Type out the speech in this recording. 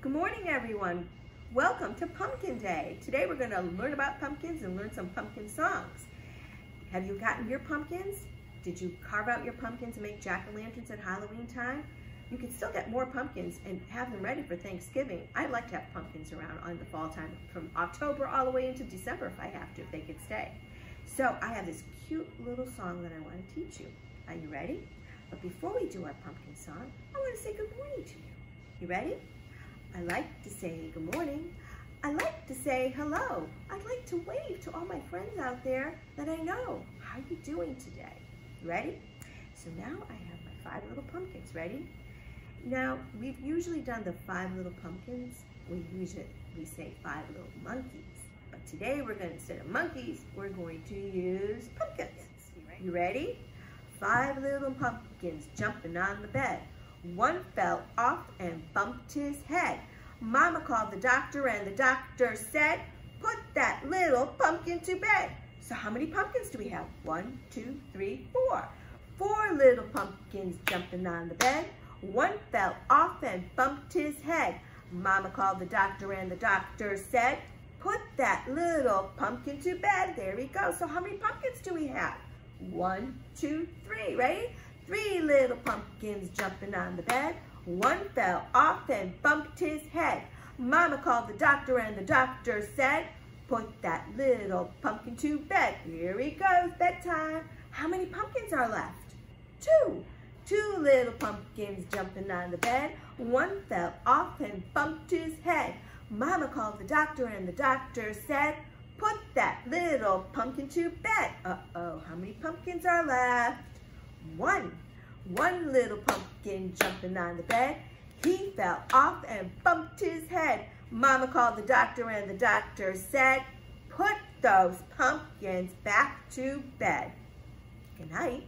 Good morning, everyone. Welcome to Pumpkin Day. Today we're going to learn about pumpkins and learn some pumpkin songs. Have you gotten your pumpkins? Did you carve out your pumpkins and make jack-o'-lanterns at Halloween time? You can still get more pumpkins and have them ready for Thanksgiving. I like to have pumpkins around on the fall time from October all the way into December if I have to, if they could stay. So I have this cute little song that I want to teach you. Are you ready? But before we do our pumpkin song, I want to say good morning to you. You ready? I like to say good morning. I like to say hello. I'd like to wave to all my friends out there that I know. How are you doing today? Ready? So now I have my five little pumpkins. Ready? Now, we've usually done the five little pumpkins. We usually we say five little monkeys. But today we're going to, instead of monkeys, we're going to use pumpkins. You ready? Five little pumpkins jumping on the bed. One fell off and bumped his head. Mama called the doctor and the doctor said, put that little pumpkin to bed. So how many pumpkins do we have? One, two, three, four. Four little pumpkins jumping on the bed. One fell off and bumped his head. Mama called the doctor and the doctor said, put that little pumpkin to bed. There we go. So how many pumpkins do we have? One, two, three, right? Three little pumpkins jumping on the bed. One fell off and bumped his head. Mama called the doctor and the doctor said, put that little pumpkin to bed. Here he goes, bedtime. How many pumpkins are left? Two. Two little pumpkins jumping on the bed. One fell off and bumped his head. Mama called the doctor and the doctor said, put that little pumpkin to bed. Uh-oh, how many pumpkins are left? One. One little pumpkin jumping on the bed. He fell off and bumped his head. Mama called the doctor and the doctor said, put those pumpkins back to bed. Good night.